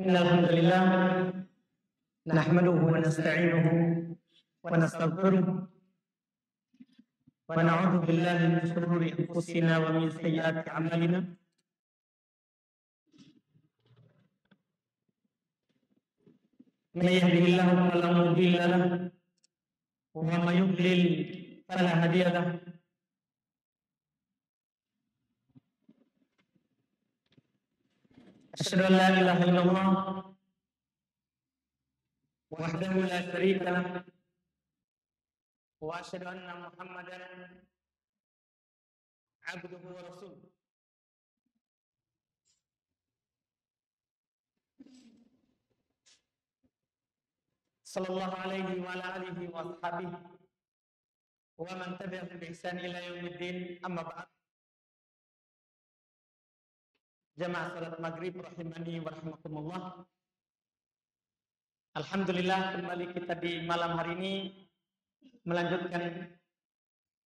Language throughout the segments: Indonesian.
إن الحمد لله نحمده ونستعينه ونستغفره ونعوذ بالله من شرور أنفسنا ومن سيئات أعمالنا. من يهده الله فلا مضل له ومن يضلل فلا هادي له. أشهد أن لا إله إلا الله وحده لا شريك له وأشهد أن محمدا عبده ورسوله. صلى الله عليه وعلى آله وأصحابه ومن تبعهم بإحسان إلى يوم الدين أما بعد. Jamaah salat maghrib rahimani wa rahimakumullah. Alhamdulillah kembali kita di malam hari ini melanjutkan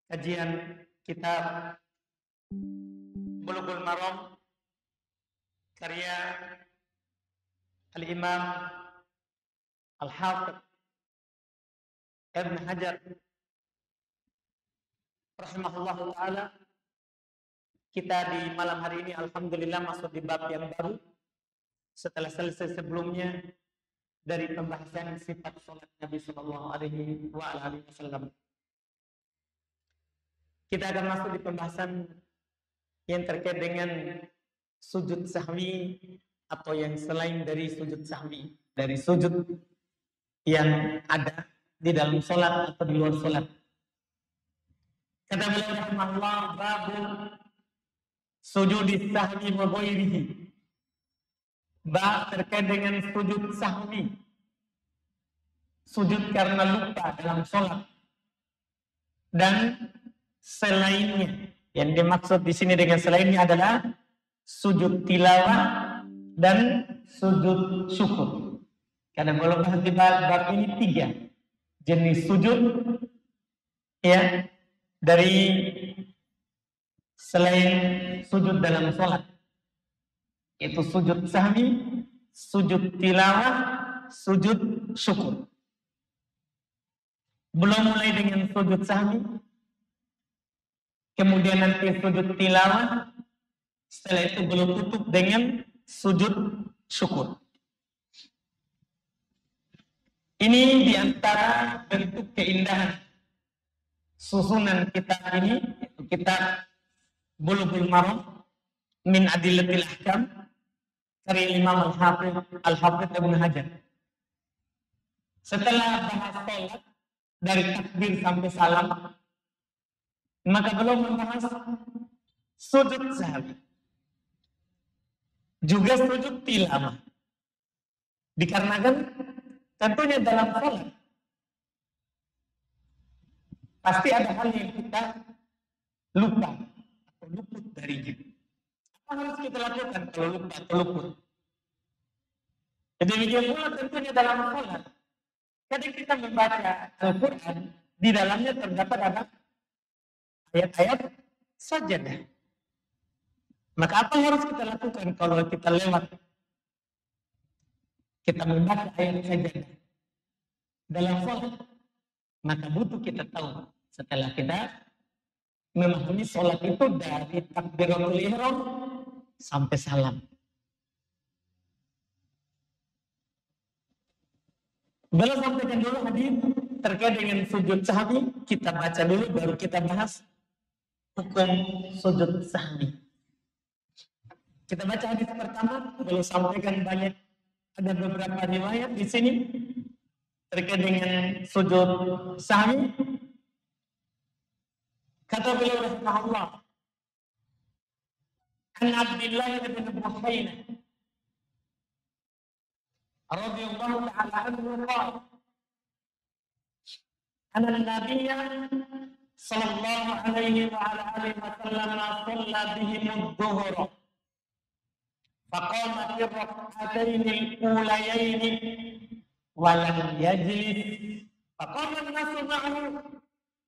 kajian kitab Bulughul Maram karya Al-Imam Al-Hafidh Ibn Hajar rahimahullah taala kita di malam hari ini alhamdulillah masuk di bab yang baru setelah selesai sebelumnya dari pembahasan sifat sholat Nabi Shallallahu Alaihi Wasallam. Kita akan masuk di pembahasan yang terkait dengan sujud sahwi atau yang selain dari sujud sahwi, dari sujud yang ada di dalam sholat atau di luar sholat. Kata beliau rahimahullah babu sujud sahwi wa ghairihi. Bab terkait dengan sujud sahwi. Sujud karena lupa dalam sholat. Dan selainnya. Yang dimaksud di sini dengan selainnya adalah sujud tilawah dan sujud syukur. Karena kalau bahas di bab ini tiga jenis sujud ya dari selain sujud dalam sholat itu sujud sahmi, sujud tilawah, sujud syukur. Belum mulai dengan sujud sahmi, kemudian nanti sujud tilawah, setelah itu belum tutup dengan sujud syukur. Ini di antara bentuk keindahan susunan kitab ini, kitab Bulughul Maram min Adillatil Ahkam dari Imam Al-Hafidh Al-Hafidh Ibn Hajar. Setelah bahas sholat dari takbir sampai salam, maka belum membahas sujud sahwi. Juga sujud tilawah. Dikarenakan tentunya dalam sholat pasti ada hal yang kita lupa atau luput darinya. Apa harus kita lakukan kalau lupa atau luput? Jadi demikian pula tentunya dalam sholat. Ketika kita membaca Al-Quran, di dalamnya terdapat apa? Ayat-ayat sajadah. Maka apa yang harus kita lakukan kalau kita lewat? Kita membaca ayat sajadah. Dalam sholat, maka butuh kita tahu setelah kita memahami sholat itu dari takbiratul ihram sampai salam. Beliau sampaikan dulu hadis terkait dengan sujud sahwi. Kita baca dulu baru kita bahas hukum sujud sahwi. Kita baca hadis pertama, beliau sampaikan banyak ada beberapa riwayat di sini terkait dengan sujud sahwi. كتب له رحمه الله عن عبد الله بن بحينة رضي الله تعالى عنه قال أن النبي صلى الله عليه وعلى آله وسلم صلى بهم الظهر. فقام في الركعتين الأوليين ولم يجلس. فقام الناس معه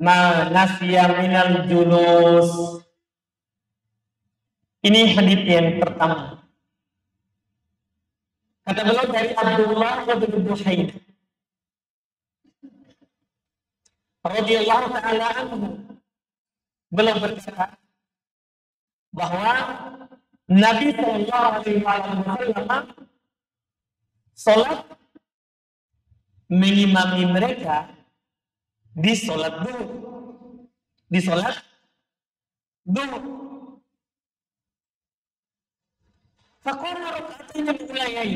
ma nasya minal julus. Ini hadis yang pertama. Kata beliau dari Abdullah bin Buhaid. Radiyallahu ta'ala. Beliau berkata bahwa Nabi Shallallahu Alaihi Wasallam sholat mengimami mereka di sholat dulu di sholat dulu Fakuna rakaatnya mulai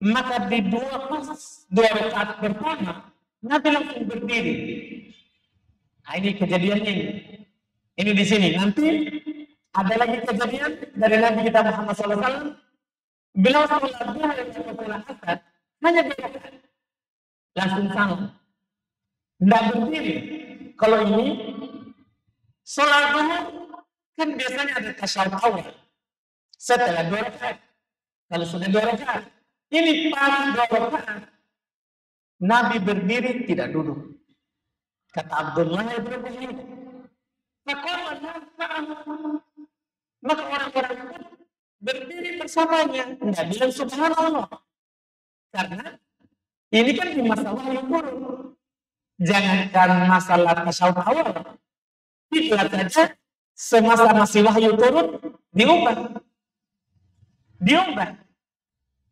maka di dua pas dua rakaat pertama Nabi langsung berdiri. Nah, ini kejadiannya ini. Ini di sini. Nanti ada lagi kejadian dari Nabi kita Muhammad SAW. Beliau sholat duha dan sholat asar hanya dua Langsung sama. Tidak berdiri. Kalau ini sholat duha kan biasanya ada tasyahud awal. Setelah dua rakaat. Kalau sudah dua rakaat. Ini pas dua rakaat Nabi berdiri tidak duduk. Kata Abdullah bin Mas'ud. Maka orang-orang berdiri bersamanya. Tidak bilang subhanallah. Karena ini kan di masalah yang buruk. Jangankan masalah tasawuf awal. Lihat saja semasa masih wahyu turun diubah. Diubah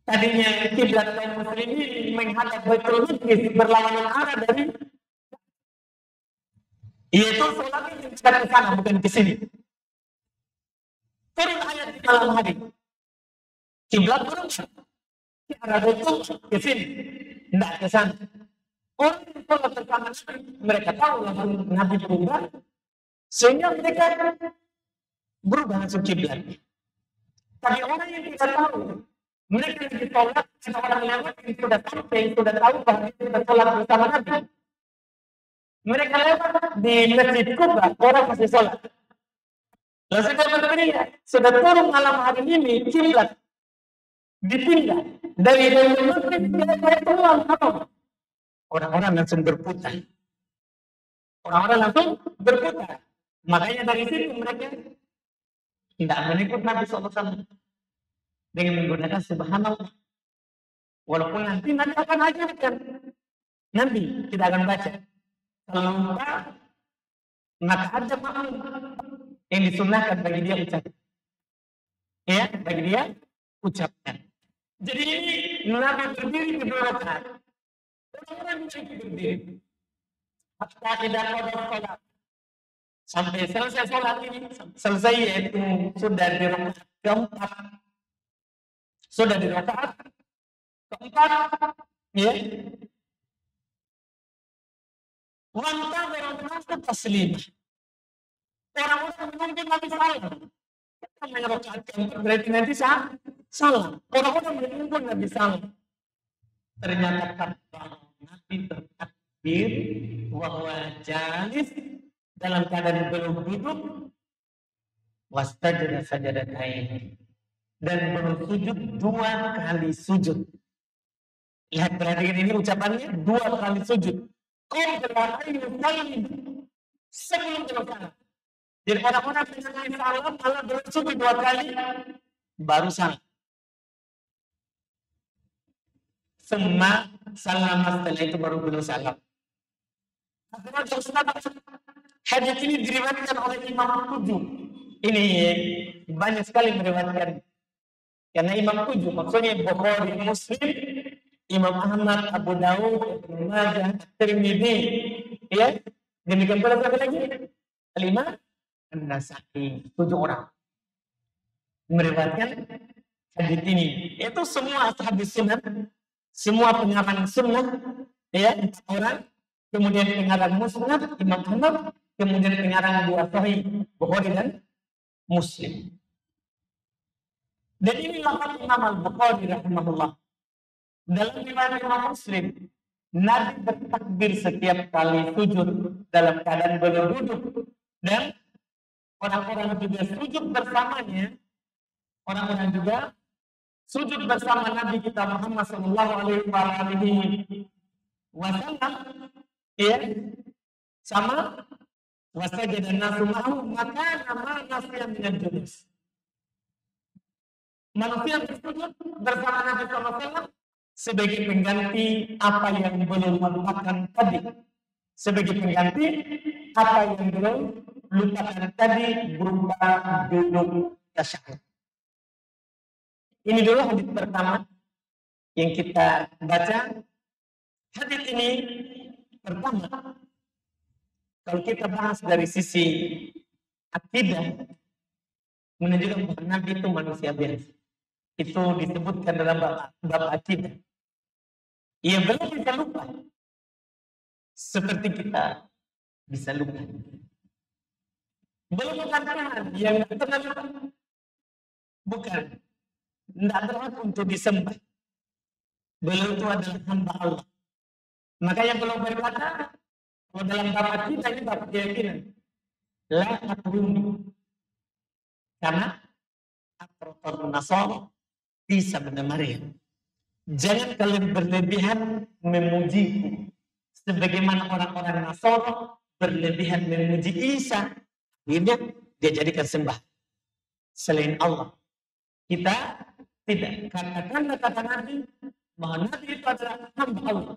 tadinya kiblat kaum muslimin menghadap Baitul Maqdis berlawanan arah dari yaitu sholatnya tidak ke sana bukan ke sini. Turun ayat di malam hari. Kiblat turun ke arah Baitul ke sini, tidak ke sana. Orang yang bersama mereka tahu langsung Nabi berubah, sehingga mereka berubah langsung kiblat. Tapi orang yang tidak tahu mereka yang ditolak ada orang lewat yang sudah sampai, sudah tahu bahwa sudah sholat bersama Nabi. Mereka lewat di masjid Kuba, orang masih sholat. Sudah berteriak, sudah turun malam hari ini, kiblat dipindah dari dari masjid ke Baitul Haram. Orang-orang langsung berputar. Orang-orang langsung berputar. Makanya dari situ mereka tidak mengikut Nabi SAW dengan menggunakan subhanallah. Walaupun nanti nanti akan ajarkan. Nanti kita akan baca. Kalau lupa, maka ada maaf yang disunahkan bagi dia ucapkan. Ya, bagi dia ucapkan. Jadi ini Nabi berdiri di dua. Sampai selesai sholat ini, selesai yaitu sudah di rakaat keempat sudah di rakaat keempat, ya. Wanita berangkat taslim. Orang-orang menunggu Nabi salam. Namanya rakaat keempat berarti nanti sah, salam. Orang-orang menunggu Nabi salam. Ternyata kata Nabi bertakbir bahwa jalis dalam keadaan belum duduk wastajada sajadatain dan bersujud dua kali sujud. Lihat perhatikan ini ucapannya dua kali sujud. Sebelum bersalam. Jadi orang-orang yang salam malah bersujud dua kali baru salam. Semua salam setelah itu baru beliau salam. Hadis ini diriwayatkan oleh Imam Tujuh. Ini banyak sekali meriwayatkan karena imam tujuh, maksudnya Bukhari, Muslim, Imam Ahmad, Abu Dawud, Ibnu Majah, Tirmidzi, ya. Demikian pula siapa lagi? Lima, An-Nasai, tujuh orang. Meriwayatkan hadis ini. Itu semua hadis sunnah, semua pengarang sunnah, ya, orang. Kemudian pengarang musnad, Imam Ahmad, kemudian pengarang dua sahih, Bukhari dan Muslim. Dan ini lafaz Imam Al-Bukhari rahimahullah. Dalam riwayat Imam Muslim, Nabi bertakbir setiap kali sujud dalam keadaan beliau duduk dan orang-orang juga sujud bersamanya. Orang-orang juga sujud bersama Nabi kita Muhammad Sallallahu Alaihi Wasallam. Ya, sama wasajada nasu ma'ahu maka nama nasiya minal julus. Manusia bersujud bersama Nabi SAW sebagai pengganti apa yang belum lupakan tadi. Sebagai pengganti apa yang belum lupakan tadi berupa duduk tasyahud. Ini dulu hadis pertama yang kita baca. Hadis ini pertama kalau kita bahas dari sisi akidah, menunjukkan bahwa Nabi itu manusia biasa. Itu disebutkan dalam bab, bab akidah. Ia belum bisa lupa. Seperti kita bisa lupa. Belum bukan yang pernah. Bukan. Tidak berhak untuk disembah. Beliau itu adalah hamba Allah. Maka yang belum berkata, kalau dalam bapak kita ini bapak keyakinan. La akruni. Karena Atrotor Nasara bisa Maryam. Jangan kalian berlebihan memujiku. Sebagaimana orang-orang Nasara berlebihan memuji Isa. Akhirnya dia jadikan sembah. Selain Allah. Kita tidak. Karena karena kata Nabi, bahwa Nabi itu adalah hamba Allah.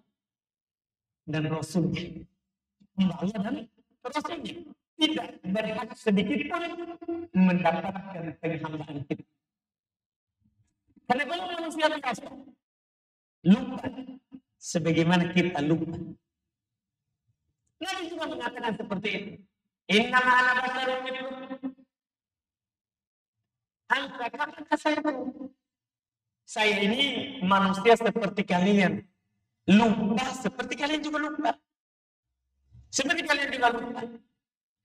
Dan Rasulnya hamba Allah dan Rasulnya. Tidak berhak sedikit pun mendapatkan penghambaan kita. Karena kalau manusia biasa lupa sebagaimana kita lupa. Nabi juga mengatakan seperti itu. Inna ma'ana basarun Anta kata saya saya ini manusia seperti kalian. Lupa seperti kalian juga lupa. Seperti kalian juga lupa.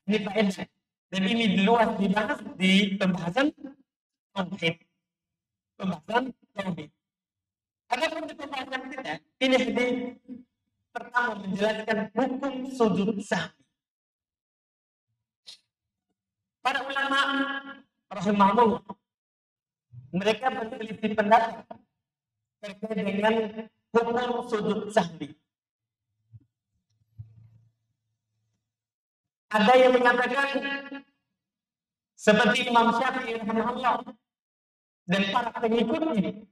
Ini faedah. Dan ini luas dibahas di pembahasan tauhid. Pembahasan tauhid. pun di pembahasan kita, ini di pertama menjelaskan hukum sujud sahwi. Para ulama rahimahullah mereka berselisih pendapat terkait dengan hukum sujud sahwi. Ada yang mengatakan seperti Imam Syafi'i rahimahullah dan para pengikutnya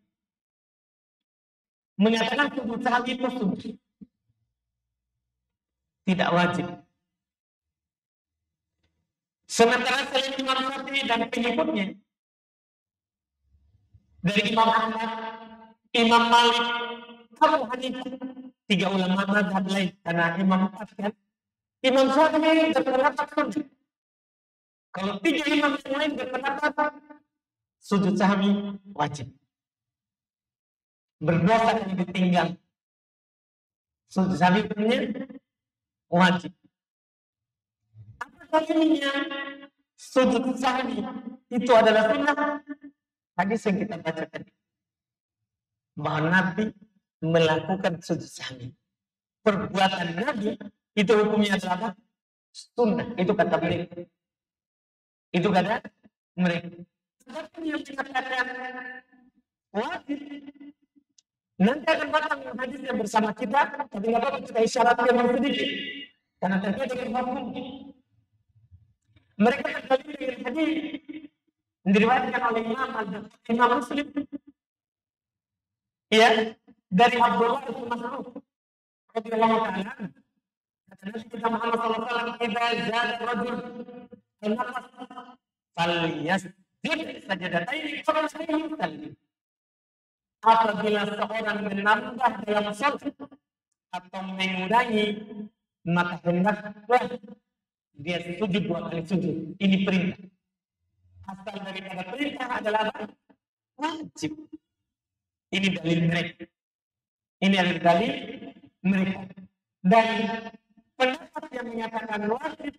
mengatakan sujud sahwi itu sujud tidak wajib. Sementara selain Imam Syafi'i dan pengikutnya dari Imam Ahmad, Imam Malik, Abu Hanifah, tiga ulama madhab lain karena Imam kan Imam Syafi'i berpendapat sujud. Kalau tiga imam yang lain berpendapat sujud sahwi wajib. Berdosa yang ditinggal. Sujud sahwi punya wajib. Apa ini sujud sahwi itu adalah sunnah? Hadis yang kita baca tadi. Bahwa Nabi melakukan sujud sahwi. Perbuatan Nabi itu hukumnya adalah apa? Sunnah. Itu kata beliau. Itu kata mereka. Nanti akan datang hadis yang bersama kita, tapi nggak apa-apa kita isyaratkan yang sedikit. Karena terkait dengan hukum. Mereka berdalil dengan hadis diriwayatkan oleh Imam Imam Muslim. Ya, dari Abdullah bin Mas'ud radhiyallahu ta'ala Nabi kita Muhammad SAW kita jad rajul al-nafas falyasjud sajadataini qabla salli. Apabila seorang menambah dalam salat atau mengurangi maka hendaklah dia sujud dua kali sujud. Ini perintah. Asal daripada perintah adalah? Wajib. Ini dalil mereka. Ini adalah dalil mereka. Dan pendapat yang menyatakan wajib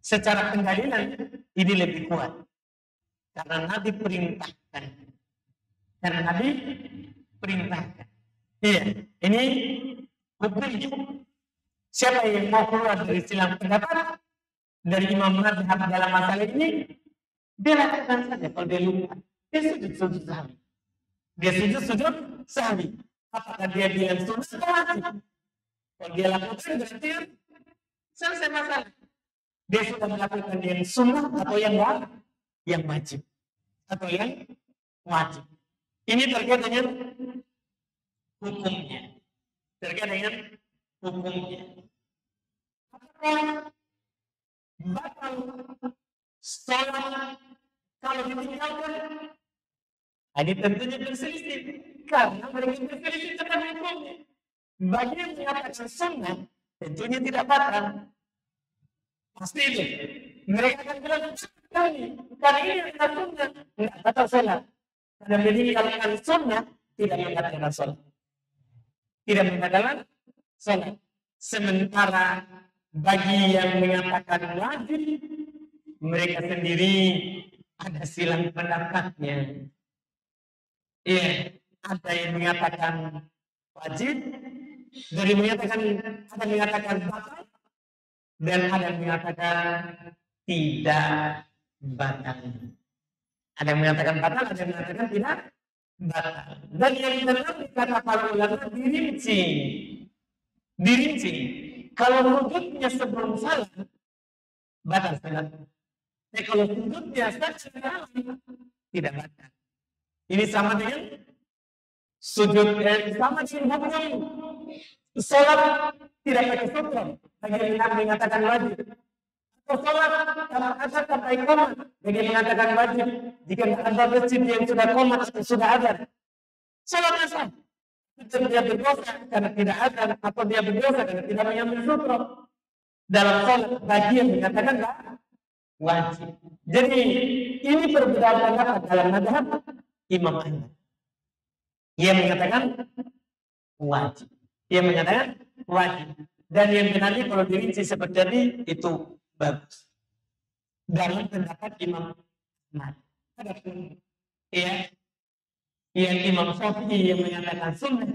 secara pendalilan ini lebih kuat. Karena Nabi perintah lakukan. Karena Nabi perintahkan. Iya, ini hukumnya. Siapa yang mau keluar dari silang pendapat dari imam madhab dalam masalah ini, dia lakukan saja kalau dia lupa. Dia sujud sujud sahwi. Dia sujud sujud sahwi. Apakah dia sunnah atau wajib? Kalau dia lakukan berarti selesai masalah. Dia sudah melakukan yang sunnah atau yang wajib? Yang wajib. Atau yang wajib. Ini terkait dengan hukumnya. Terkait dengan hukumnya. Apakah batal sholat kalau ditinggalkan? Ini tentunya berselisih. Karena mereka berselisih tentang hukumnya. Bagi yang mengatakan sunnah, tentunya tidak batal. Pasti itu. Mereka akan bilang, kami, karena ini adalah sunnah. Tidak batal sholat. Karena meninggalkan sunnah, tidak mengatakan sholat. Tidak mengatakan sholat. Sementara bagi yang mengatakan wajib, mereka sendiri ada silang pendapatnya. Iya, ada yang mengatakan wajib, dari mengatakan ada yang mengatakan batal, dan ada yang mengatakan tidak batal. Ada yang mengatakan batal, ada yang mengatakan tidak batal. Dan yang benar kata para ulama dirinci, dirinci. Kalau wujudnya sebelum salam, batal salat. Tapi kalau wujudnya setelah tidak batal. Ini sama dengan sujud eh, sama dengan hukum sholat tidak pakai sutra bagi yang mengatakan wajib. Atau sholat kalau ada tanpa iqamah bagi yang mengatakan wajib. Jika ada masjid yang sudah komat sudah ada. Sholat asal dia berdosa karena tidak ada atau dia berdosa karena tidak mengambil sutra dalam sholat bagi yang mengatakan wajib jadi ini perbedaan pendapat dalam madhab Imam Ahmad. Ia mengatakan wajib. Ia mengatakan wajib. Dan yang benarnya kalau dirinci seperti tadi itu bagus. Dalam pendapat Imam Ahmad. Adapun ya, yang Imam Syafi'i yang mengatakan sunnah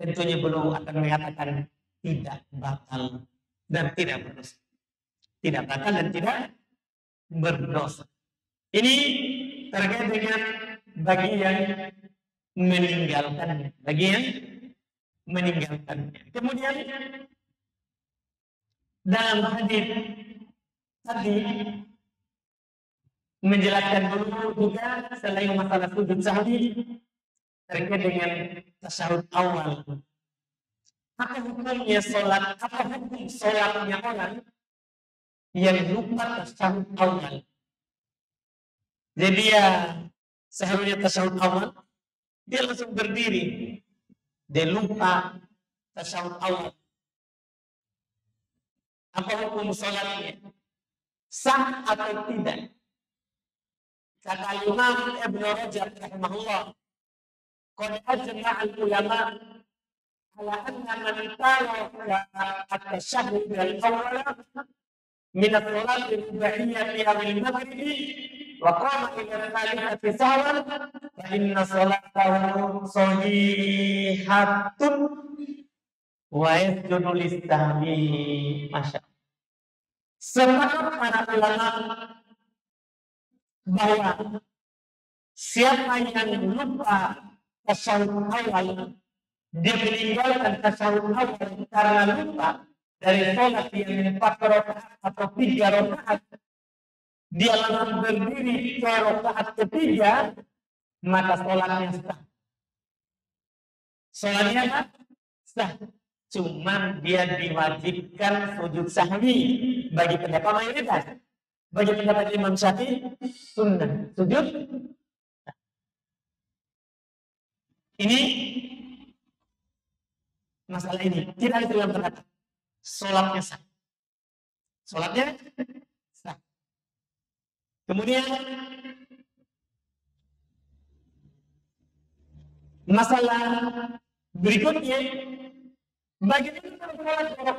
tentunya belum akan mengatakan tidak batal dan tidak berdosa. Tidak batal dan tidak berdosa. Ini terkait dengan bagi yang meninggalkannya. Bagi yang meninggalkannya. Kemudian dalam hadis tadi menjelaskan dulu juga selain masalah sujud sahwi terkait dengan tasawuf awal. Apa hukumnya sholat? Apa hukum sholatnya orang yang lupa tasawuf awal? Jadi ya seharusnya tasawuf awal, dia langsung berdiri. Dia lupa tasawuf awal. Apa hukum sholatnya? Sah atau tidak? Kata Imam Ibn Rajab rahimahullah, Qad ajma' al-ulama ala anna man tala at-tashahhud al-awwal min as-salat al-rubahiyyah aw al-maghribi وقام إلى الثالثة سهوا فإن صلاته صحيحة ويسجد للسهو Masya Sepakat para ulama bahwa siapa yang lupa tasawuf awal dia meninggalkan tasawuf awal karena lupa dari sholat yang empat rakaat atau tiga rakaat dia langsung berdiri ke rakaat ketiga, maka sholatnya sah. Sholatnya apa? Sah. Cuman dia diwajibkan sujud sahwi bagi pendapat mayoritas. Bagi pendapat Imam Syafi'i, sunnah. Sujud Ini masalah ini. Tidak ada yang berkata. Sholatnya sah. Sholatnya Kemudian masalah berikutnya bagaimana sholat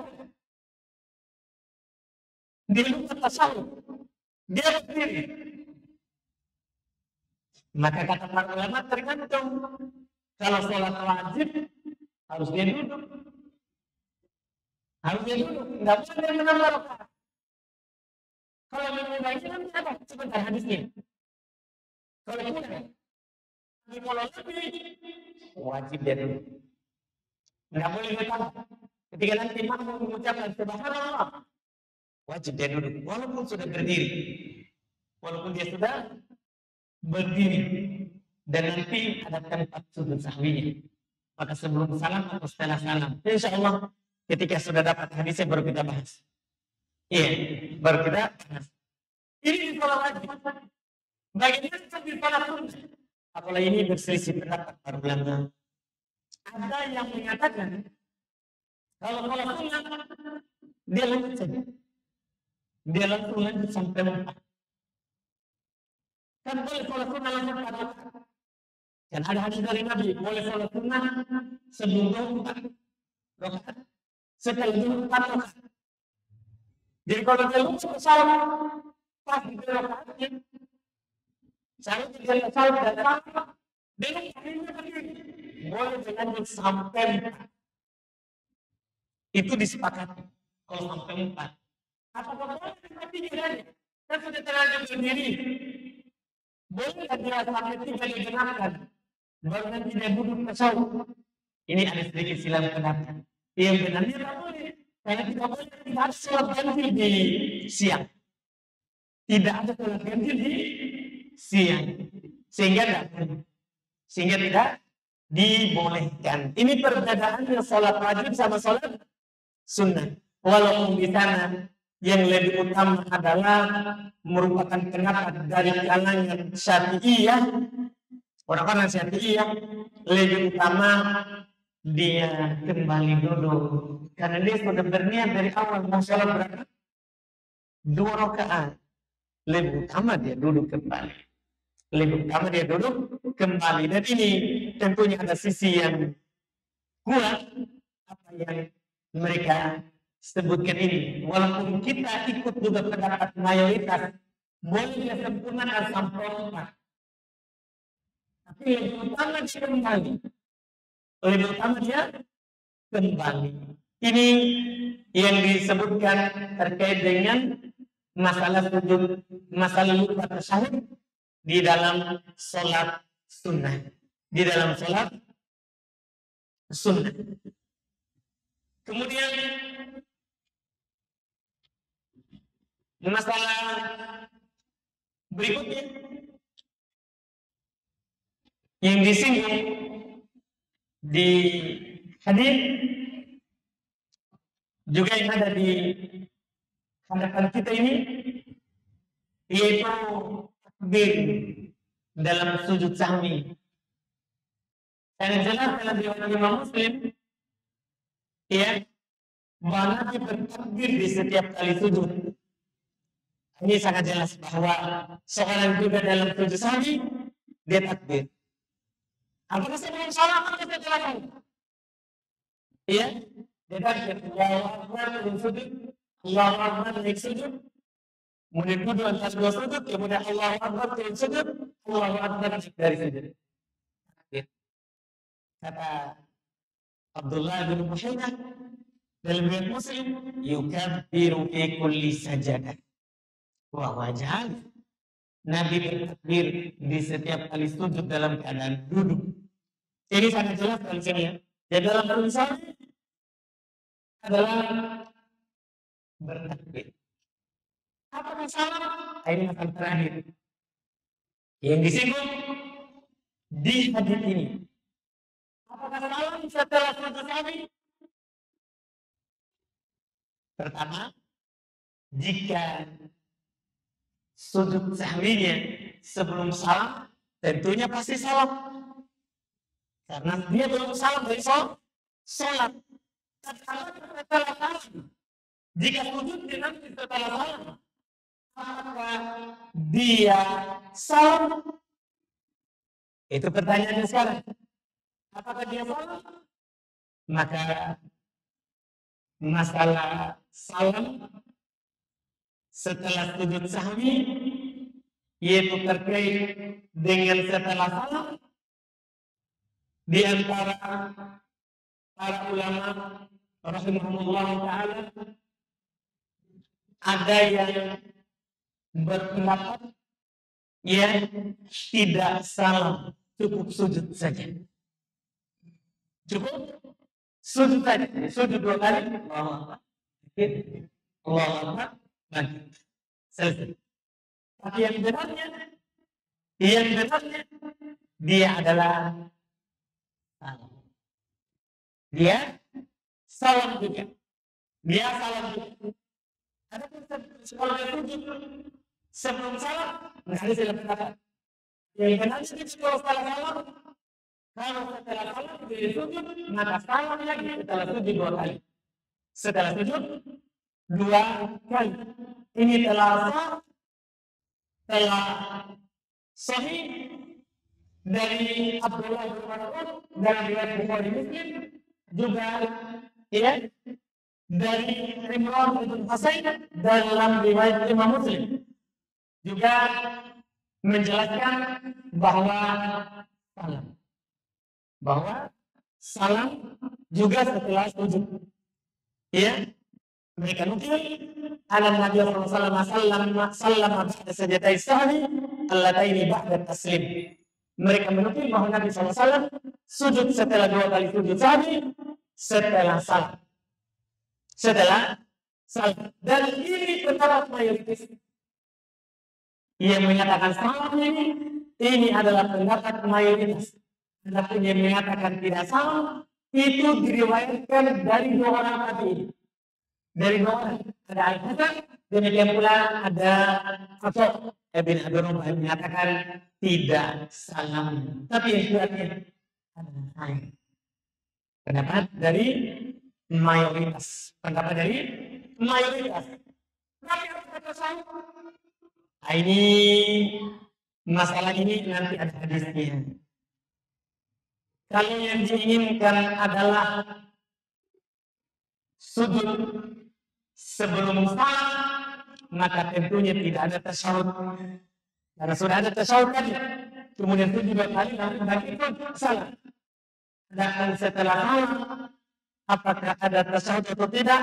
di luar tasawuf dia berdiri Maka kata para ulama tergantung. Kalau sholat wajib harus dia duduk. Harus dia duduk. Nggak boleh menambah rakaat. Kalau baik kan apa? Sebentar hadisnya. Kalau kalau lebih wajib dia duduk. Nggak boleh ditambah. Ketika nanti imam mengucapkan subhanallah, wajib dia duduk. Walaupun sudah berdiri. Walaupun dia sudah berdiri dan nanti ada tempat sujud sahwinya. Maka sebelum salam atau setelah salam, insya Allah ketika sudah dapat hadisnya baru kita bahas. Iya, baru kita bahas. Ini di sholat wajib. Bagaimana sholat sunnah? Apalagi ini berselisih pendapat para ulama. Ada yang mengatakan kalau sunnah dia lanjut saja. Dia langsung lanjut sampai empat. Kan boleh sholat sunnah langsung pada Dan ada hadis dari Nabi, boleh sholat sunnah sebelum empat rakaat, setelah empat rakaat. Jadi kalau dia lupa salam pas di rakaatnya, saya tidak salam dan salam, dengan akhirnya boleh dilanjut sampai empat. Itu disepakati kalau sampai empat. Apakah boleh tapi tidak? Kan sudah terlanjur sendiri. Bolehkah dia sampai tiga digenapkan? Baru nanti dia duduk tasawuf. Ini ada sedikit silam pendapat. Yang benarnya tidak boleh. Karena tidak boleh tidak ada sholat ganjil di siang. Tidak ada sholat ganjil di siang. Sehingga tidak Sehingga tidak dibolehkan. Ini perbedaannya sholat wajib sama sholat sunnah. Walaupun di sana yang lebih utama adalah merupakan pendapat dari kalangan Syafi'iyah orang-orang Syafi'iyah lebih utama dia kembali duduk karena dia sudah berniat dari awal mau sholat berapa dua rakaat lebih utama dia duduk kembali lebih utama dia duduk kembali dan ini tentunya ada sisi yang kuat apa yang mereka sebutkan ini. Walaupun kita ikut juga pendapat mayoritas, boleh dia sempurnakan sampai empat. Tapi lebih utama dia kembali. Lebih utama dia kembali. Ini yang disebutkan terkait dengan masalah sujud, masalah lupa tersahut di dalam sholat sunnah. Di dalam sholat sunnah. Kemudian Masalah berikutnya yang disinggung di hadir juga yang ada di hadapan kita ini yaitu takbir dalam sujud sahwi. Dan jelas dalam riwayat Imam Muslim ya bahwa Nabi bertakbir di setiap kali sujud ini sangat jelas bahwa seorang juga dalam tujuh sehari dia takbir. Apakah sebelum salam atau setelah Iya, takbir. Allahu Akbar dalam sujud, Allahu Akbar naik sujud, kemudian duduk antara dua sujud, kemudian Allahu Akbar turun sujud, Allahu Akbar dari sujud. Kata Abdullah bin Muhammad dalam riwayat Muslim, yukabbiru fi kulli sajadah. Wah wajah Nabi bertakbir di setiap kali sujud dalam keadaan duduk. Ini sangat jelas dari sini ya. Jadi dalam tulisan adalah bertakbir. Apa masalah? Ini masalah terakhir. Yang disinggung di hadis ini. Apakah salam setelah sujud kami? Pertama, jika sujud sahwinya sebelum salam tentunya pasti salam karena dia belum salam dari salam salat setelah salam. Jika sujud dia nanti setelah salam. Apakah dia salam? Itu pertanyaannya sekarang. Apakah dia salam? Maka masalah salam setelah sujud sahwi yaitu terkait dengan setelah salam di antara para ulama rahimahullah taala ada yang berpendapat ya tidak salam cukup sujud saja. Cukup sujud saja sujud dua kali Allah Allah selesai. Tapi yang benarnya yang benarnya dia adalah dia salam juga. Dia salam juga. Ada kalau dia sujud sebelum salam nggak ada pendapat yang benar sih kalau salam kalau setelah salam dia sujud maka salam lagi setelah sujud dua kali. Setelah sujud dua kali. Ini telah sah telah sahih dari Abdullah bin Mas'ud dan riwayat Bukhari Muslim juga ya dari Imran bin Husain dalam riwayat Imam Muslim. Juga menjelaskan bahwa salam. Bahwa salam juga setelah sujud. Ya mereka nukil alam Nabi SAW sallam sallam ba'da sajatai sahwi allataini ba'da taslim mereka menukil bahwa Nabi SAW sujud setelah dua kali sujud sahwi setelah salam setelah salam dan ini pendapat mayoritas yang menyatakan salam ini ini adalah pendapat mayoritas. Adapun yang mengatakan tidak salah itu diriwayatkan dari dua orang tadi. Dari dua orang. Ada Al-Hasan, demikian pula ada Fatok Ibn Abdul yang mengatakan tidak salam. Tapi yang kuatnya adalah saya. Pendapat dari mayoritas. Pendapat dari mayoritas. Tapi kata Nah, ini masalah ini nanti ada hadisnya. Kalau yang diinginkan adalah sujud sebelum salam, maka tentunya tidak ada tasawuf. Karena sudah ada tasawuf tadi. Kemudian itu juga kali nanti itu salah. Dan setelah salam, apakah ada tasawuf atau tidak,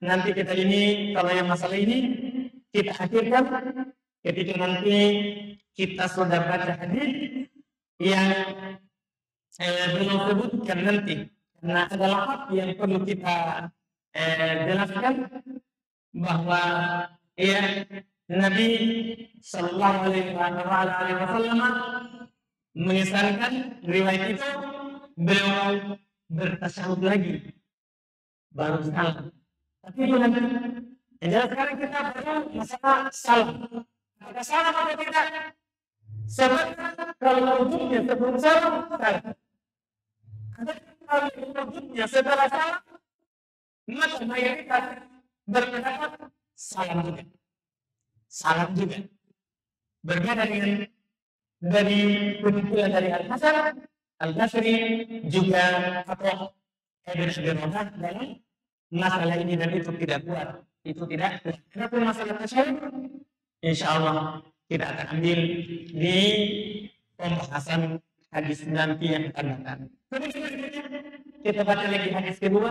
nanti kita ini, kalau yang masalah ini, kita akhirkan ketika nanti kita sudah baca hadis yang eh, belum sebutkan nanti karena ada lafaz yang perlu kita eh, jelaskan bahwa ya Nabi Shallallahu Alaihi Wasallam mengisahkan riwayat itu beliau bertasawuf lagi. Baru salam tapi itu nanti yang jelas sekarang kita baru masalah salam ada salah atau tidak? Sebab kalau wujudnya sebelum salah, salah. Kalau wujudnya setelah salah, maka mayoritas berpendapat salah juga. Salah juga. Berbeda dengan dari penumpulan dari Al-Hasan, Al-Basri juga atau Ibn Abi dalam masalah ini dan itu tidak kuat. Itu tidak. Kenapa masalah tasawuf insya Allah kita akan ambil di pembahasan hadis nanti yang akan datang. Kita baca lagi hadis kedua.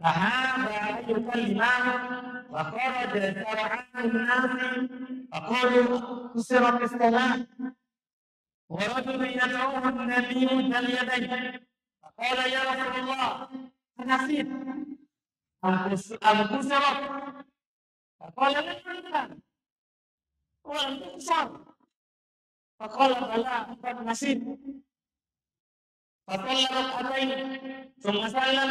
فهذا أن يكلمان وخرج سرعان الناس فقالوا كسرت الصلاة ورجل يدعوه النبي ذا اليدين فقال يا رسول الله نسيت أنفسهم فقال لا ولم تكسر فقال بلى قد نسيت فصلى ركعتين ثم سلم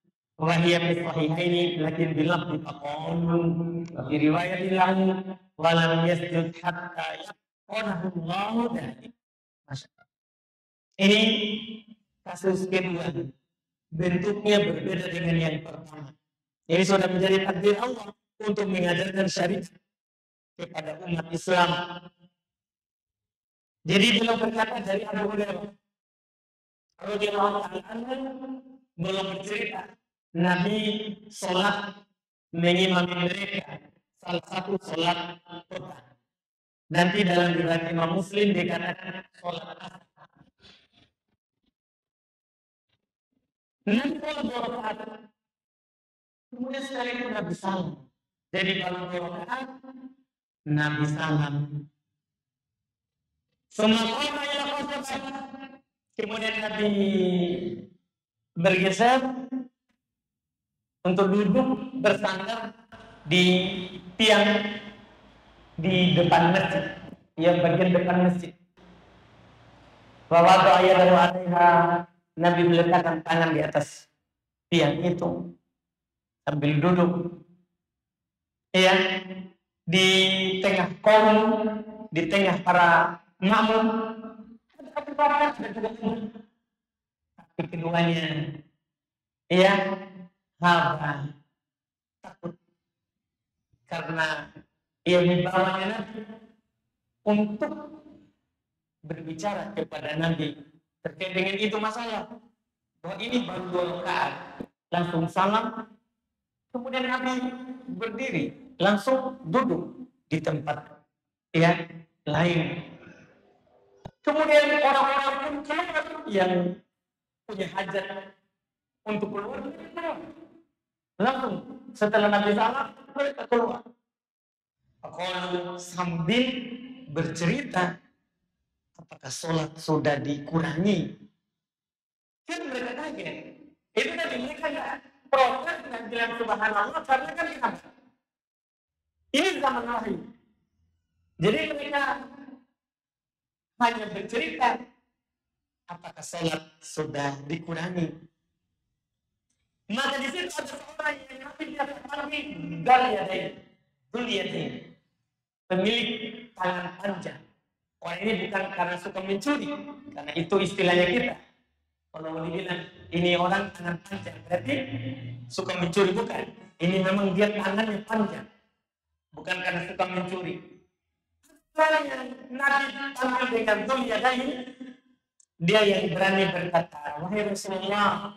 na'am." Wa hiya fi sahihaini lakin bil lafzi faqal wa fi riwayat lahu wa lam yasjud hatta yaqanahu Allah dzalik. Ini kasus kedua. Bentuknya berbeda dengan yang pertama. Ini sudah menjadi takdir Allah untuk mengajarkan syariat kepada umat Islam. Jadi belum berkata dari Abu Hurairah. Taala belum bercerita Nabi sholat mengimami mereka salah satu sholat petang. Nanti dalam riwayat Imam Muslim dikatakan sholat. Nanti kalau dua rakaat, kemudian sekali itu Nabi salam. Jadi kalau dua rakaat, Nabi salam. Semua Kemudian Nabi bergeser untuk duduk bersandar di tiang di depan masjid, yang bagian depan masjid. Bahwa ayat alaiha Nabi meletakkan tangan di atas tiang itu sambil duduk. Ya, di tengah kaum, di tengah para makmum, tapi keduanya, ya, takut. Karena ia dibawanya Nabi untuk berbicara kepada Nabi terkait dengan itu masalah. Bahwa ini baru dua langsung salam. Kemudian Nabi berdiri. Langsung duduk di tempat ya lain. Kemudian orang-orang pun yang punya hajat untuk keluar langsung setelah Nabi salam mereka keluar kalau sambil bercerita apakah sholat sudah dikurangi? Kan mereka kaget. Itu tadi mereka nggak protes dan bilang subhanallah karena kan kita ini zaman wahyu. Jadi mereka hanya bercerita apakah sholat sudah dikurangi. Maka di situ ada seorang yang nabi dia panggil dari ada pemilik tangan panjang Orang ini bukan karena suka mencuri, karena itu istilahnya kita. Kalau dibilang ini orang tangan panjang, berarti suka mencuri bukan. Ini memang dia tangannya panjang, bukan karena suka mencuri. Yang Nabi panggil dengan ini, dia yang berani berkata, wahai Rasulullah,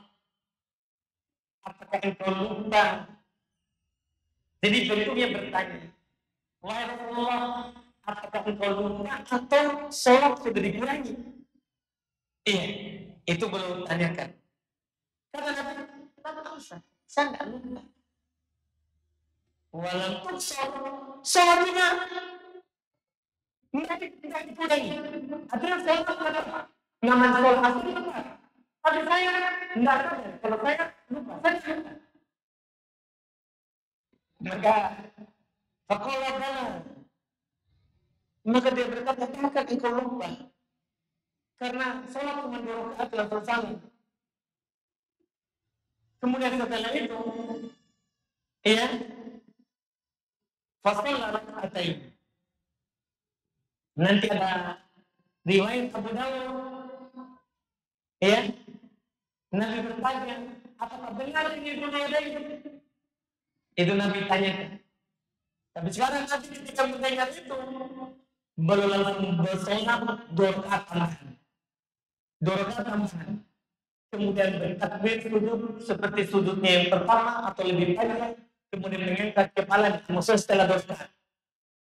apakah engkau lupa? Jadi bentuknya bertanya, wahai Rasulullah, apakah engkau lupa atau sholat sudah dikurangi? Iya, itu belum tanyakan. Karena Nabi tahu saya nggak lupa. Walaupun sholat, sholat juga nggak dikurangi. Artinya sholat apa? Ngaman sholat asli lupa. Tapi saya nggak tahu. Kalau saya lupa, saya. Maka, Fakola maka dia berkata, bahkan engkau lupa. Karena sholat cuma dua rakaat langsung salam. Kemudian setelah itu, ya, fasallah ini. Nanti ada riwayat Abu Dawud, ya, Nabi bertanya, apakah benar ini dunia dari Itu Nabi tanya. Tapi sekarang Nabi ketika mendengar itu, belum bersolat dua rakaat tambahan. Rakaat tambahan. Kemudian bertakbir sujud seperti sujudnya yang pertama atau lebih panjang. Kemudian mengangkat kepala maksudnya setelah.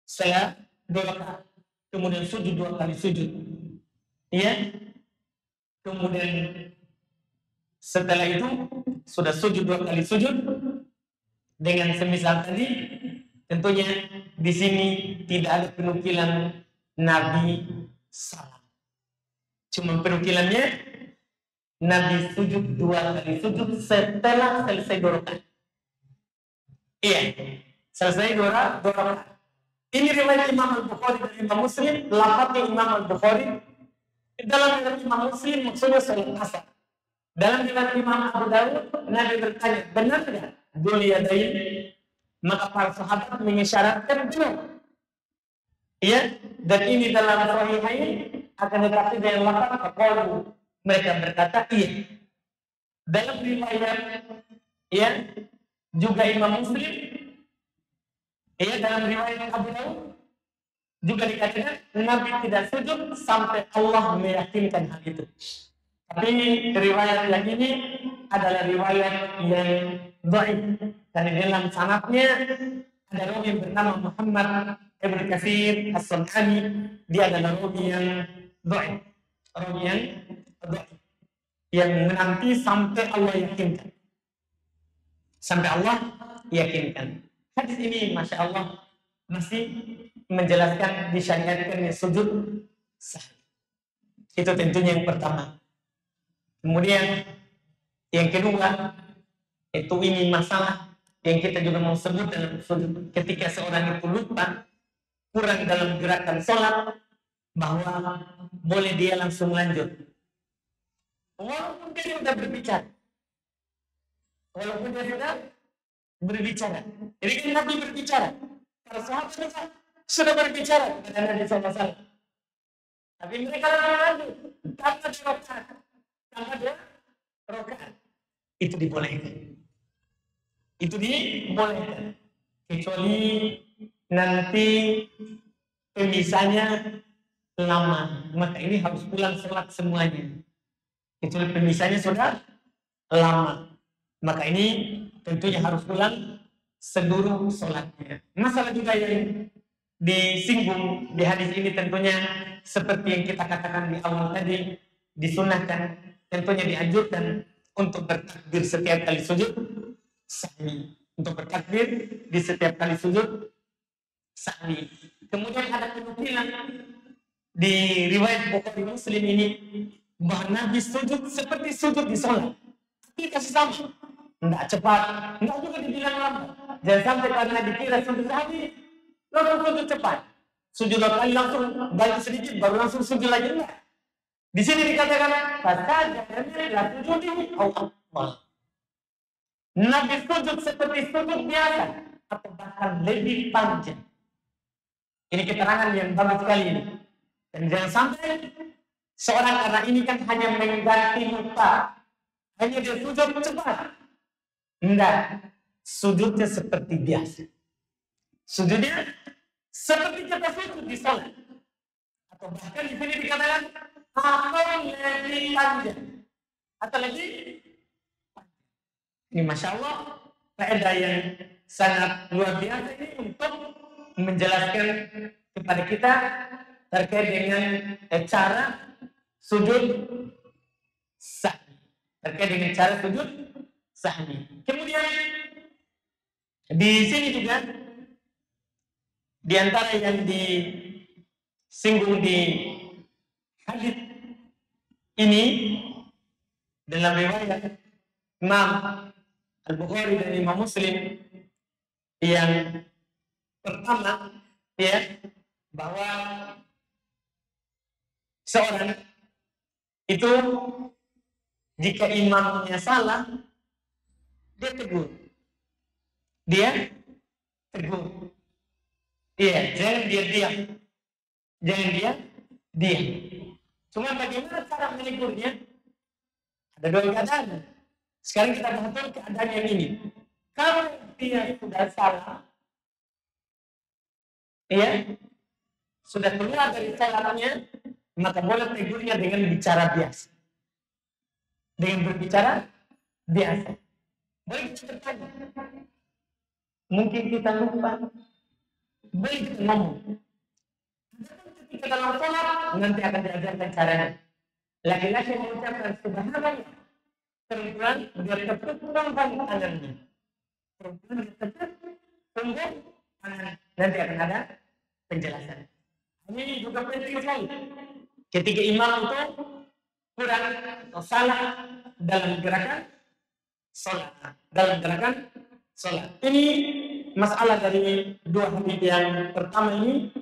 Setelah dua rakaat. Kemudian sujud dua kali sujud. Iya. Kemudian setelah itu sudah sujud dua kali sujud dengan semisal tadi tentunya di sini tidak ada penukilan Nabi salam. Cuma penukilannya Nabi sujud dua kali sujud setelah selesai dua Iya, selesai dua dua Ini riwayat Imam Al-Bukhari dan Imam Muslim, lafaznya Imam Al-Bukhari dalam riwayat Imam Muslim maksudnya salat asar. Dalam riwayat Imam Abu Dawud, Nabi bertanya, benar tidak? Duliyadain. Maka para sahabat mengisyaratkan benar. Iya, dan ini dalam Sahihain akan tetapi dengan lafaz qalu mereka berkata iya. Dalam riwayat ya juga Imam Muslim ya dalam riwayat Abu Dawud juga dikatakan Nabi tidak sujud sampai Allah meyakinkan hal itu. Tapi riwayat yang ini adalah riwayat yang baik dan dalam sanatnya ada rawi yang bernama Muhammad Ibn Kathir As-Sultani dia adalah rawi yang baik rawi yang baik yang menanti sampai Allah yakinkan. Sampai Allah yakinkan. Hadis ini Masya Allah masih menjelaskan disyariatkan sujud sah. Itu tentunya yang pertama kemudian yang kedua itu ini masalah yang kita juga mau sebut dalam ketika seorang itu lupa kurang dalam gerakan sholat bahwa boleh dia langsung lanjut walaupun dia sudah berbicara walaupun dia sudah berbicara jadi kan Nabi berbicara kalau sahabat sudah, sudah berbicara karena Nabi SAW tapi mereka lanjut tanpa dia tanpa dia rokaat itu dibolehkan. Itu dibolehkan. Kecuali nanti pemisahnya lama. Maka ini harus pulang sholat semuanya. Kecuali pemisahnya sudah lama. Maka ini tentunya harus pulang seluruh sholatnya. Masalah juga yang disinggung di hadis ini tentunya seperti yang kita katakan di awal tadi disunahkan tentunya dianjurkan untuk bertakbir setiap kali sujud sahih untuk bertakbir di setiap kali sujud sahwi. Kemudian ada penukilan di riwayat Bukhari Muslim ini bahwa Nabi sujud seperti sujud di sholat. Tapi kasih sama. Tidak cepat, tidak juga dibilang lama. Jangan sampai karena dikira sujud sahwi, lalu sujud cepat. Sujud kali langsung balik sedikit, baru langsung sujud lagi. Enggak. Di sini dikatakan, Fasaja la sujudi Allah. Nabi sujud seperti sujud biasa atau bahkan lebih panjang. Ini keterangan yang bagus sekali ini. Dan jangan sampai seorang karena ini kan hanya mengganti lupa. Hanya dia sujud cepat. Enggak. Sujudnya seperti biasa. Sujudnya seperti kita sujud di salat. Atau bahkan di sini dikatakan atau lebih panjang. Atau lebih Ini Masya Allah, faedah yang sangat luar biasa ini untuk menjelaskan kepada kita terkait dengan cara sujud sahwi. Terkait dengan cara sujud sahwi. Kemudian di sini juga di antara yang disinggung di hadis ini dalam riwayat Imam Al-Bukhari dan Imam Muslim yang Pertama, ya, bahwa seorang itu jika imamnya salah, dia tegur. Dia tegur. Iya, jangan dia diam. Jangan dia diam. Cuma bagaimana cara menegurnya? Ada dua keadaan. Sekarang kita bahas keadaan yang ini. Kalau dia sudah salah, ya sudah keluar dari caranya maka boleh tegurnya dengan bicara biasa dengan berbicara biasa boleh kita mungkin kita lupa boleh kita ngomong ketika dalam sholat nanti akan diajarkan caranya laki-laki mengucapkan subhanallah perempuan dia tepuk tangannya perempuan dia tepuk tangan nanti akan ada penjelasan. Ini juga penting sekali. Ketika imam itu kurang atau salah dalam gerakan sholat, dalam gerakan sholat. Ini masalah dari dua hadis yang pertama ini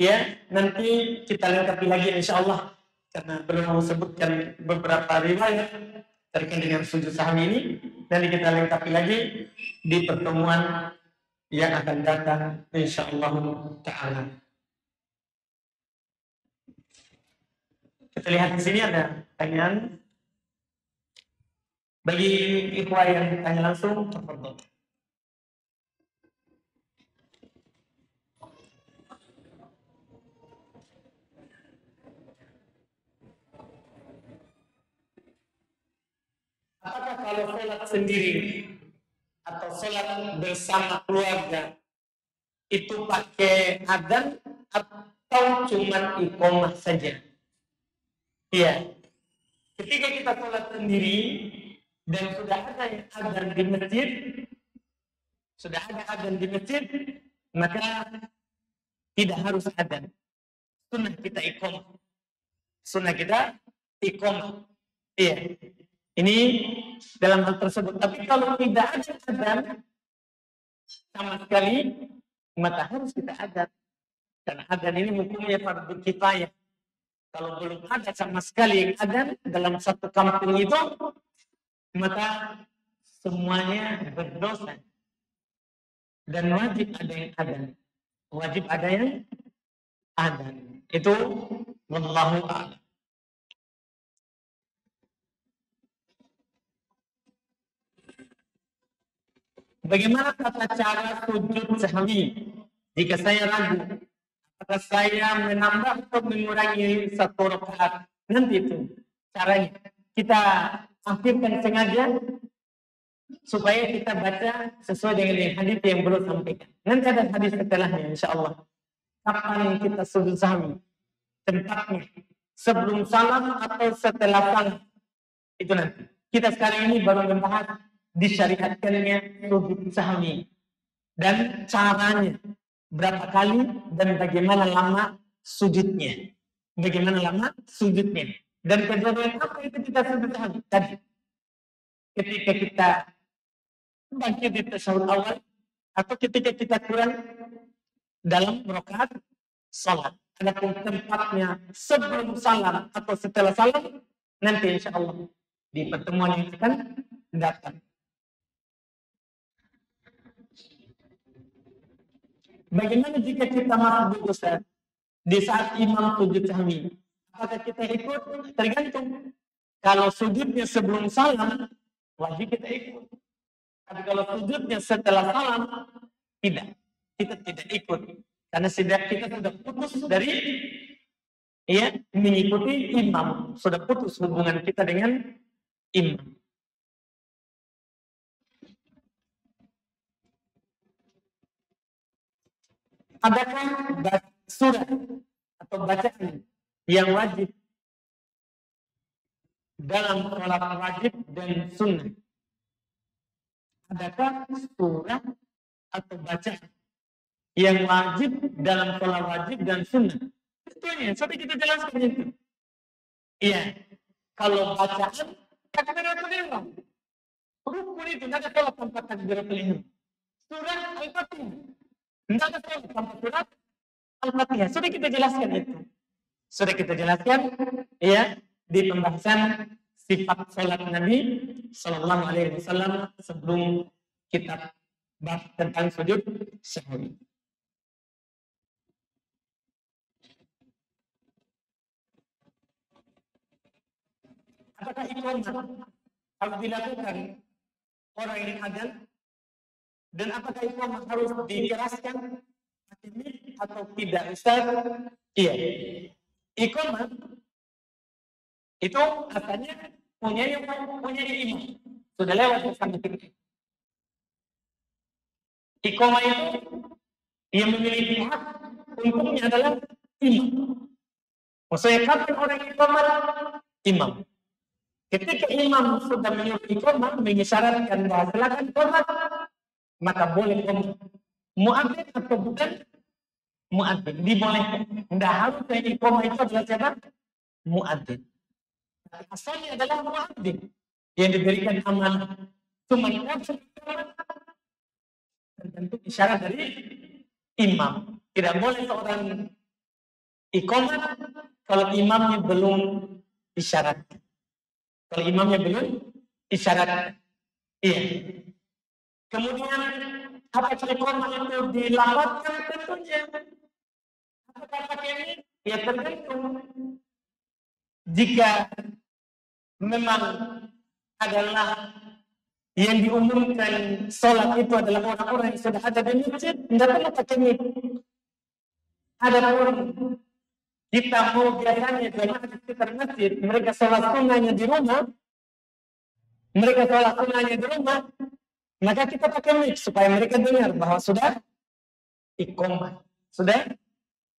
ya nanti kita lengkapi lagi insya Allah karena belum sebutkan beberapa riwayat terkait dengan sujud sahwi ini nanti kita lengkapi lagi di pertemuan yang akan datang insya Allah taala. Kita lihat di sini ada pertanyaan bagi ikhwah yang tanya langsung, tafadhol. Apakah kalau sholat sendiri atau sholat bersama keluarga itu pakai adan atau cuma iqomah saja? Iya. Ketika kita sholat sendiri dan sudah ada adan di masjid, sudah ada adan di masjid, maka tidak harus adan. Sunnah kita iqomah. Sunnah kita iqomah. Iya. Ini dalam hal tersebut. Tapi kalau tidak ada adan sama sekali, maka harus kita adat. Karena adan ini hukumnya fardu kifayah. Kalau belum ada sama sekali yang adan dalam satu kampung itu, maka semuanya berdosa. Dan wajib ada yang adan. Wajib ada yang adan. Itu wallahu a'lam. Bagaimana tata cara sujud sahwi? Jika saya ragu, apakah saya menambah atau mengurangi satu rakaat? Nanti itu caranya. Kita akhirkan sengaja supaya kita baca sesuai dengan hadis yang belum sampaikan. Nanti ada hadis setelahnya, insya Allah. Kapan kita sujud sahwi? Tempatnya. Sebelum salam atau setelah salam? Itu nanti. Kita sekarang ini baru membahas disyariatkannya sujud sahwi dan caranya berapa kali dan bagaimana lama sujudnya. Bagaimana lama sujudnya. Dan kejadian apa itu kita sujud sahwi tadi. Ketika kita bangkit di tasawuf awal atau ketika kita kurang dalam rokaat salat. Adapun tempatnya sebelum salam atau setelah salam nanti insya Allah di pertemuan yang akan datang Bagaimana jika kita masuk Ustaz? Di saat imam sujud sahwi. Apakah kita ikut? Tergantung. Kalau sujudnya sebelum salam, wajib kita ikut. Tapi kalau sujudnya setelah salam, tidak. Kita tidak ikut. Karena sudah kita sudah putus dari ya mengikuti imam. Sudah putus hubungan kita dengan imam. Adakah surat atau bacaan yang wajib dalam sholat wajib dan sunnah? Adakah surat atau bacaan yang wajib dalam sholat wajib dan sunnah? Tentunya, sampai kita jelaskan itu. Iya, kalau bacaan takbiratul ihram. Rukun itu ada sholat tanpa takbiratul ihram. Surat al-fatihah sholat tanpa surat Al-Fatihah. Sudah kita jelaskan itu. Sudah kita jelaskan ya di pembahasan sifat sholat Nabi Shallallahu Alaihi Wasallam sebelum kita bahas tentang sujud sahwi. Apakah itu harus dilakukan orang yang ada dan apakah itu harus dikeraskan atau tidak Ustaz? Iya. Iqamah itu asalnya punya yang punya imam. Sudah lewat bersama kita. Iqamah itu yang memiliki hak untuknya adalah imam. Maksudnya kapan orang iqamah? Imam. Ketika imam sudah menyuruh iqamah, mengisyaratkan bahwa silakan iqamah, maka boleh muadzin atau bukan muadzin dibolehkan. Tidak harus yang iqamah itu adalah siapa? Muadzin. Asalnya adalah muadzin yang diberikan amanah. Cuma tentu isyarat dari imam. Tidak boleh seorang iqamah kalau imamnya belum isyarat. Kalau imamnya belum isyarat. Iya. Kemudian apakah iqamah itu dilapatkan tentunya. Apakah pakai ini? Ya tergantung. Jika memang adalah yang diumumkan sholat itu adalah orang-orang yang sudah ada di masjid, tidak perlu ini. Ada orang kita mau biasanya jemaah di sekitar masjid, mereka sholat sunnahnya di rumah, mereka sholat sunnahnya di rumah, maka kita pakai mic supaya mereka dengar bahwa sudah ikhomah, sudah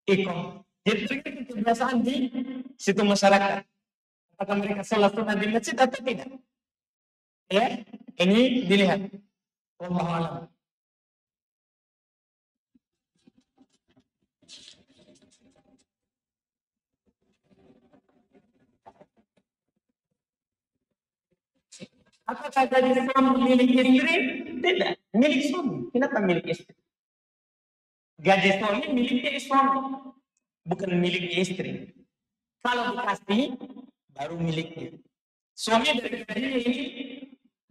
ikhomah. Jadi itu kebiasaan di situ masyarakat. Apakah mereka sholat sunnah di masjid atau tidak? Ya, ini dilihat. Allah alam. Apakah jadi suami milik istri? Tidak, milik suami. Kenapa milik istri? Gaji suami miliknya suami, bukan miliknya istri. Kalau dikasih, baru miliknya. Suami dari ini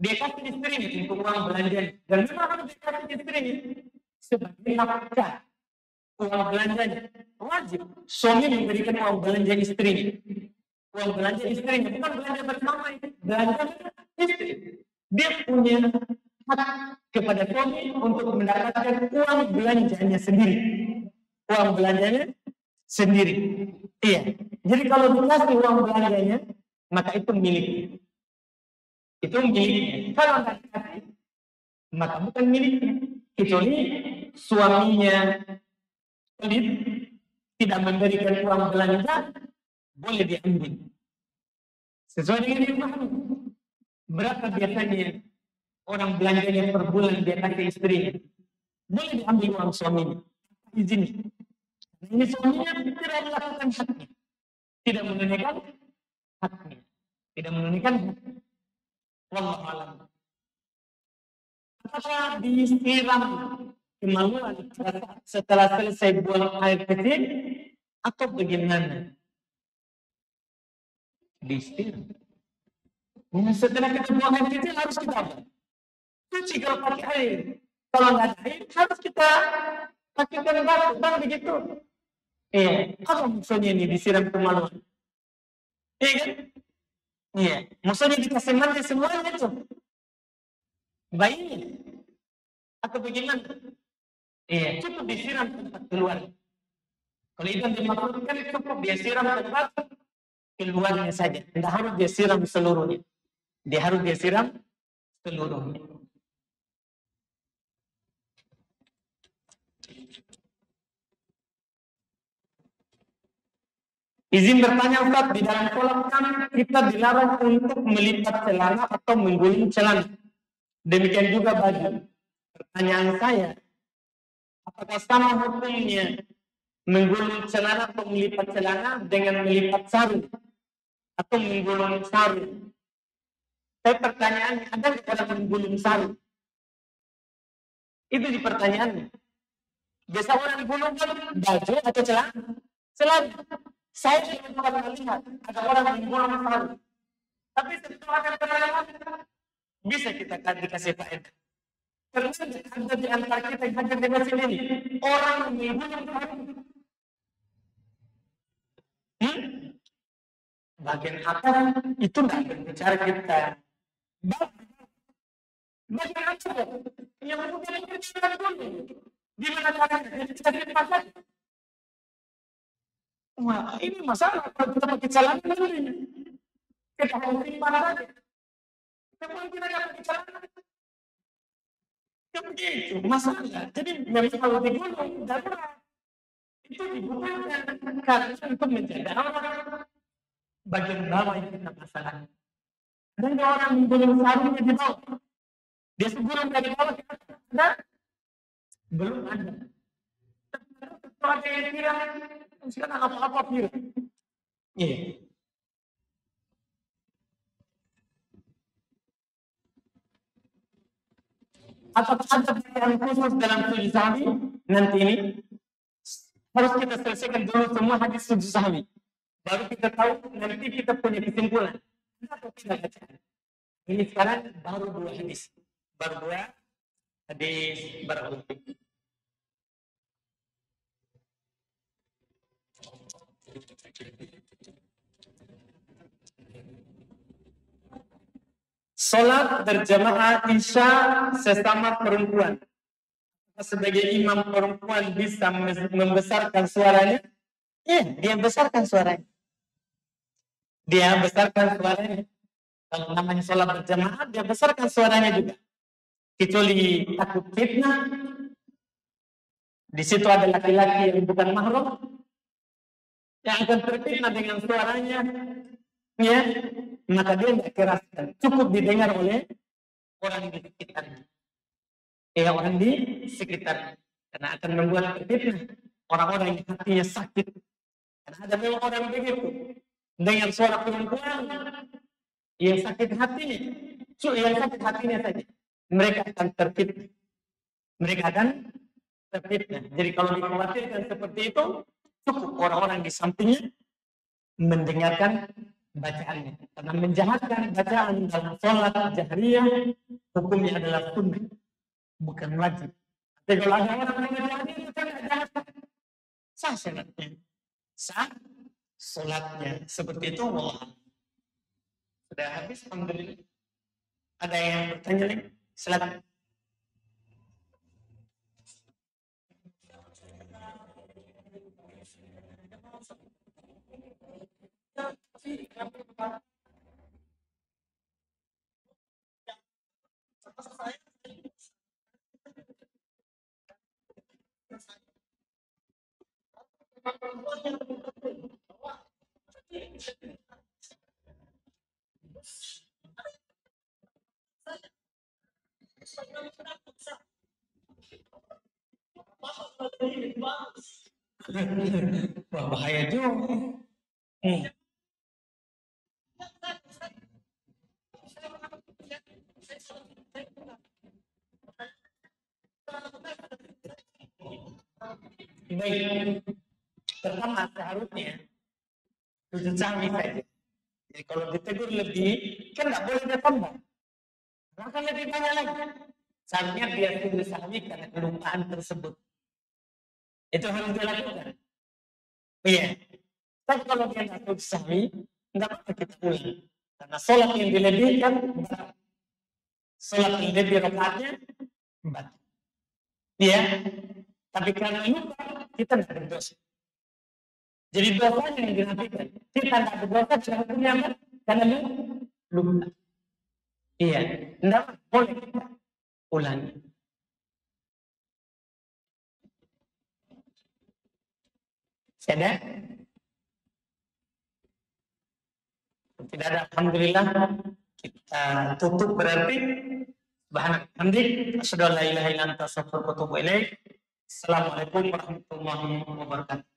dia kasih istri untuk uang belanja dan memang harus dikasih istri sebagai nafkah uang belanjanya wajib suami memberikan uang belanja istri uang belanja istrinya bukan belanja bersama belanja dia punya hak kepada suami untuk mendapatkan uang belanjanya sendiri uang belanjanya sendiri iya jadi kalau dikasih uang belanjanya maka itu miliknya itu miliknya. Kalau nggak dikasih, maka bukan miliknya. Kecuali suaminya pelit, tidak memberikan uang belanja, boleh diambil. Sesuai dengan yang. Berapa biasanya orang belanjanya per bulan dia kasih istrinya? Boleh diambil uang suaminya. Izin. Ini suaminya tidak melakukan haknya. Tidak menunaikan haknya. Tidak menunaikan. Wallahu alam. Apakah disiram kemaluan setelah selesai buang air kecil atau bagaimana? Disiram. Setelah kita buang air kecil harus kita apa? Cuci kalau pakai air. Kalau nggak ada air harus kita pakai batu, kan begitu. Iya, apa maksudnya ini disiram kemaluan? Iya kan? Iya, maksudnya dikasih mandi semuanya itu. Bayinya. Atau bagaimana? Iya, cukup disiram tempat keluar. Kalau itu dimaksudkan cukup dia siram tempat keluarnya saja. Tidak harus dia siram seluruhnya. Dia harus dia siram seluruhnya. Izin bertanya Ustaz, di dalam sholat kan kita dilarang untuk melipat celana atau menggulung celana. Demikian juga baju. Pertanyaan saya, apakah sama hukumnya menggulung celana atau melipat celana dengan melipat sarung atau menggulung sarung? Saya pertanyaannya, ada orang menggulung sarung? Itu di pertanyaannya. Biasa orang gulung kan baju atau celana? Celana. Saya tidak pernah melihat ada orang bolong tahu. Tapi setelah akan kenalan bisa kita kan dikasih faedah. Karena ada di antara kita yang hadir di masjid ini orang bolong tahu. Hmm? Bagian atas itu tidak berbicara kita. Bagian atas yang kemudian kita dulu. Di mana caranya? Kita pasal Wah, ini masalah kita pakai. Kita mau kita masalah. Jadi memang kalau di gunung. Itu dibutuhkan karena untuk orang bagian bawah yang kita masalah. Dan orang mempunyai sarungnya di bawah. Dia sebelum dari kita ada? Belum ada. Ada yang kira, sekarang apa-apa kira. Iya. Atau ada yang khusus dalam sujud sahwi nanti ini harus kita selesaikan dulu semua hadis sujud sahwi. Baru kita tahu nanti kita punya kesimpulan. Bacaan. Ini sekarang baru dua hadis. Baru dua hadis barakallahu Sholat berjamaah Isya sesama perempuan. Sebagai imam perempuan bisa membesarkan suaranya? Iya, dia besarkan suaranya. Dia besarkan suaranya. Kalau namanya sholat berjamaah, dia besarkan suaranya juga. Kecuali takut fitnah. Di situ ada laki-laki yang bukan mahrum. Yang akan terfitnah dengan suaranya. Ya, maka dia tidak keraskan. Cukup didengar oleh orang di sekitarnya. Ya, orang di sekitar. Karena akan membuat terfitnah orang-orang yang hatinya sakit. Karena ada memang orang begitu. Dengan suara perempuan yang sakit hatinya. Yang sakit hatinya saja. Mereka akan terfitnah. Mereka akan terfitnah. Jadi kalau dikhawatirkan seperti itu, cukup orang-orang di sampingnya mendengarkan bacaannya. Karena menjahatkan bacaan dalam sholat jahriyah hukumnya adalah sunnah, bukan wajib. Tapi kalau ada orang mengajarkan itu tidak jahat, sah sholatnya. Sah sholatnya. Seperti itu, Allah. Sudah habis, Alhamdulillah. Ada yang bertanya lagi? Silakan. Wah, bahaya juga. Hmm. Baik. Pertama seharusnya sujud sahwi saja. Jadi kalau ditegur lebih, kan nggak boleh bertambah. Maka lebih banyak lagi. Seharusnya dia sujud sahwi karena kelupaan tersebut. Itu harus dilakukan. Iya. Tapi kalau dia nggak sujud sahwi, nggak apa kita ulang. Karena sholat yang dilebihkan, sholat yang lebih rokaatnya, Iya. Tapi karena lupa, kita tidak berdosa. Jadi dosanya yang dinafikan. Kita tidak berdosa secara apa? Karena lupa. Iya, tidak boleh ulangi. Ada? Tidak ada. Alhamdulillah kita tutup berarti asyhadu an la ilaha illa anta astaghfiruka wa atubu. Assalamualaikum warahmatullahi wabarakatuh.